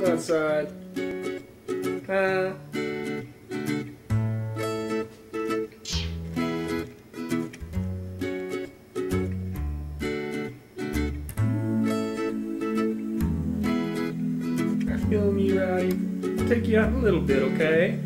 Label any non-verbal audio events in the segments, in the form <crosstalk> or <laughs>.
go outside? Huh? Feel me, right? I'll take you out in a little bit, okay?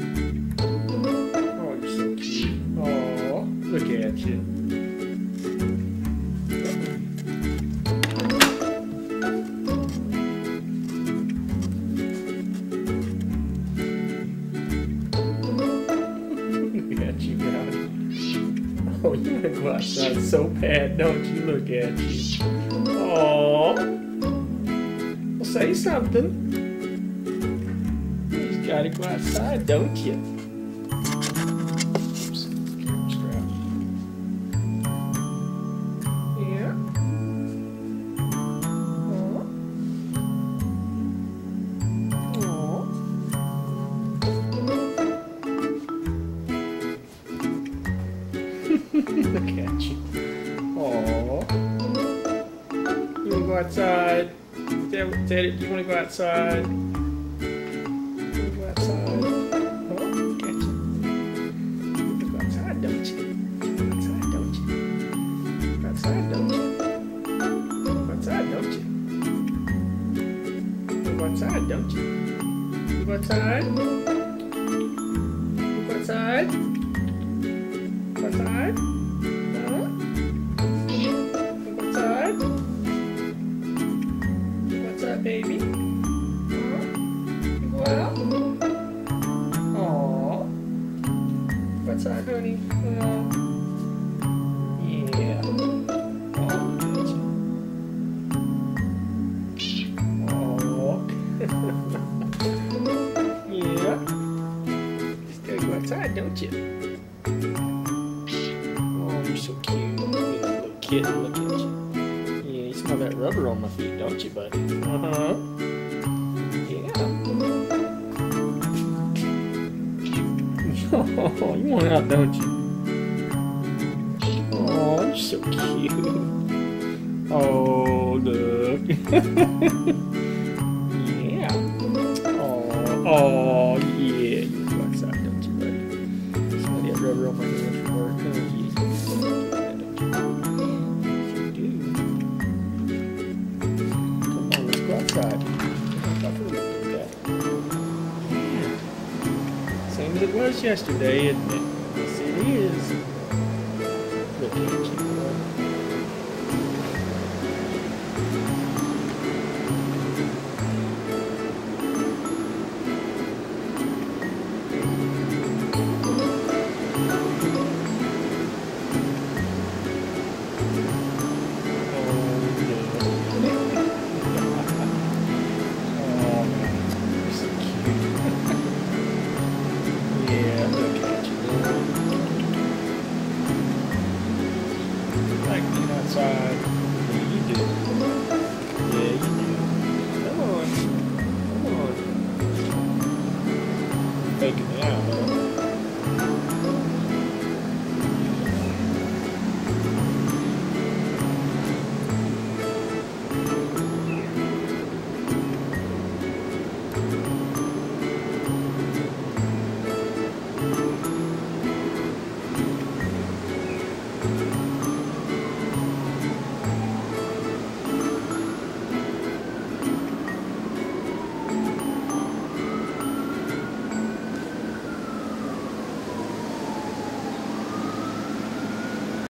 Oh, you to go outside so bad, don't you? Look at you. Oh. Well, say something. You just gotta go outside, don't you? Look at you. Aww. You wanna go outside? Dad, Dad, you wanna go outside? You wanna go outside? Oh, look at you. Go outside, don't you? Outside, don't you? Outside, don't you? Outside, don't you? You go outside, don't you? You go outside? You go outside? Outside? Huh? Go outside, baby? Huh? Aww. Go <laughs> outside, honey. Yeah. Aw, look you. Yeah. Just gotta go outside, don't you? You're so cute. You're a little kitten. Look at you. Yeah, you smell that rubber on my feet, don't you, buddy? Uh huh. Yeah. Oh, <laughs> you want out, don't you? Oh, you're so cute. <laughs> Oh, look. <laughs> tribe. Same as it was yesterday, isn't it? Yes, it is. Look at you. outside. Yeah, you do. Yeah, you do. Come on. Come on. Faking it out,